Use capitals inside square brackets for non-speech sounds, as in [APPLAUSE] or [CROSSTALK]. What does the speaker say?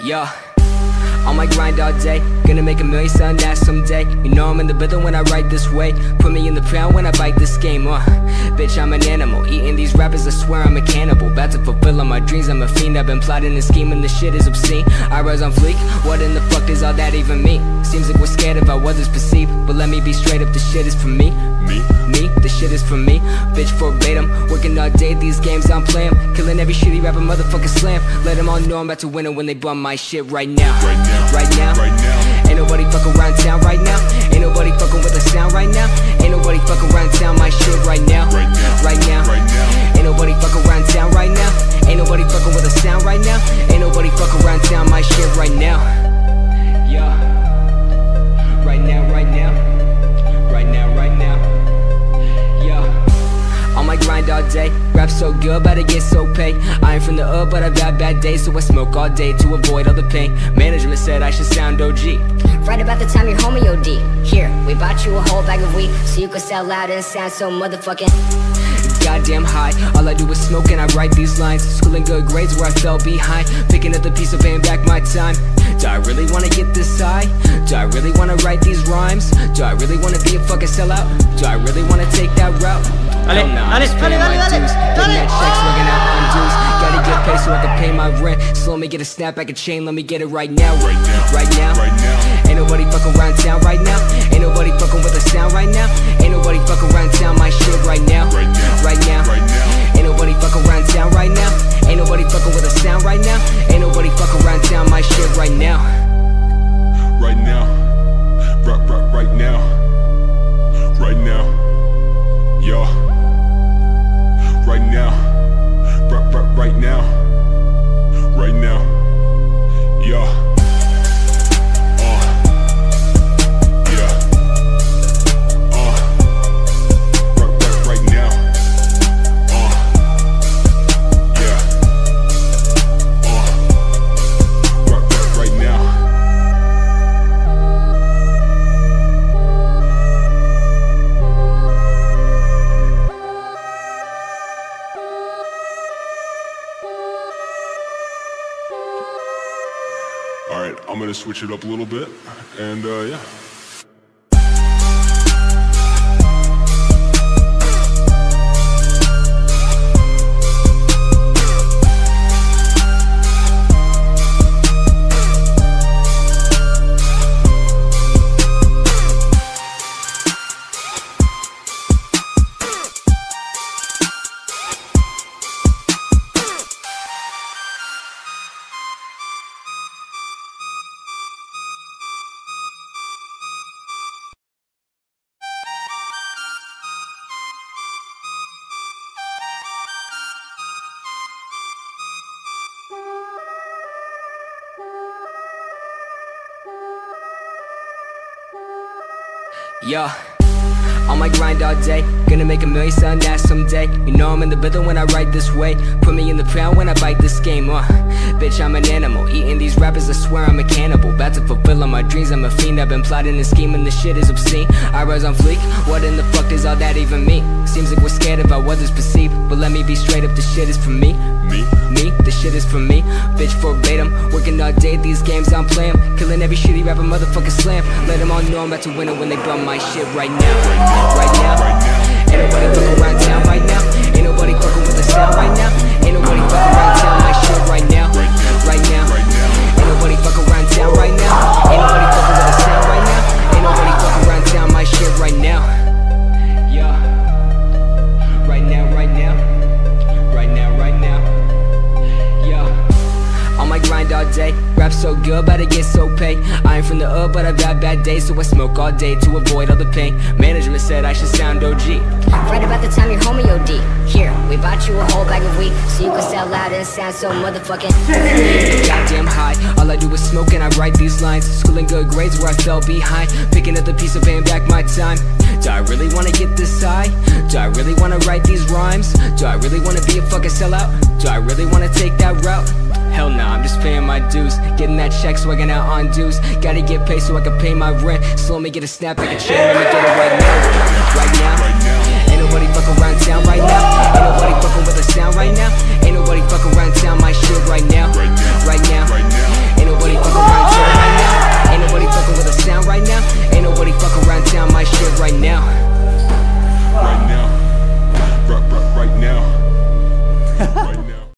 Yo, on my grind all day, gonna make a million selling that someday. You know I'm in the building when I write this way. Put me in the pound when I bite this game. Uh, bitch, I'm an animal. Eating these rappers, I swear I'm a cannibal. About to fulfill all my dreams, I'm a fiend. I've been plotting and scheming, this shit is obscene. I rise on fleek, what in the fuck does all that even mean? Seems like we're scared of how others perceive, but let me be straight up, this shit is for me. Me? Me, this shit is for me. Bitch, verbatim. Working all day, these games I'm playing. Killing every shitty rapper, motherfucker slam. Let them all know I'm about to win it when they bum my shit right now. Right now. Right now. Right now. Ain't nobody fucking around town right now. Ain't nobody fucking with the sound right now. Ain't nobody fucking around town my shit right now. Right now. Right now. Right now. Ain't nobody fucking around town right now. Ain't nobody fucking with the sound right now. Ain't nobody fucking around town my shit right now. Yeah. Right now, right now. Right now, right now. All day, rap so good, but I get so paid. I ain't from the up, but I've had bad days, so I smoke all day to avoid all the pain. Management said I should sound OG. Right about the time your homie OD Here, we bought you a whole bag of weed So you could sell loud and sound so motherfucking Goddamn high, all I do is smoke and I write these lines Schooling good grades where I fell behind Picking up the piece of paying back my time Do I really wanna get this high? Do I really wanna write these rhymes? Do I really wanna be a fucking sellout? Do I really wanna take that? Dale, Hell I'm dale, just dale, paying dale, my dale, dues dale. Getting that checks, working out on dues Gotta get paid so I can pay my rent So let me get a snapback, a chain, let me get it right now Right now. Right now Right now. Ain't nobody fucking around town right now. Ain't nobody fucking with the sound right now. Ain't nobody fucking around town my shit right now. Right now. Right now. Right now. Ain't nobody fucking around town right now. Ain't nobody fucking with the sound right now. Ain't nobody fucking around town my shit right now. Right now. Right, right, right now. Right now. Gonna switch it up a little bit, and uh, yeah. Yo. On my grind all day, gonna make a million selling that someday. You know I'm in the building when I write this way. Put me in the pound when I bite this game. Uh, bitch, I'm an animal. Eating these rappers, I swear I'm a cannibal. About to fulfill all my dreams, I'm a fiend. I've been plotting and scheming, this shit is obscene. I rise on fleek, what in the fuck does all that even mean? Seems like we're scared of how others perceive, but let me be straight up, this shit is for me. Me? Shit is for me. Bitch, verbatim. Working all day, these games I'm playing. Killing every shitty rapper, motherfucker slam. Let them all know I'm about to win it when they bum my shit right now. Right now. Right now. Day, rap so good, but I get so paid. I ain't from the up, but I've had bad days, so I smoke all day to avoid all the pain. Management said I should sound OG. Right about the time your homie OD Here, we bought you a whole bag of weed So you can sell loud and sound so motherfucking [LAUGHS] Goddamn high, all I do is smoke and I write these lines Schooling good grades where I fell behind Picking up the piece of paying back my time Do I really wanna get this high? Do I really wanna write these rhymes? Do I really wanna be a fucking sellout? Do I really wanna take that route? Hell nah, I'm just paying my dues. Getting that check swagging out on dues. Gotta get paid so I can pay my rent. So let me get a snap, like a chain, let me get it right now Right now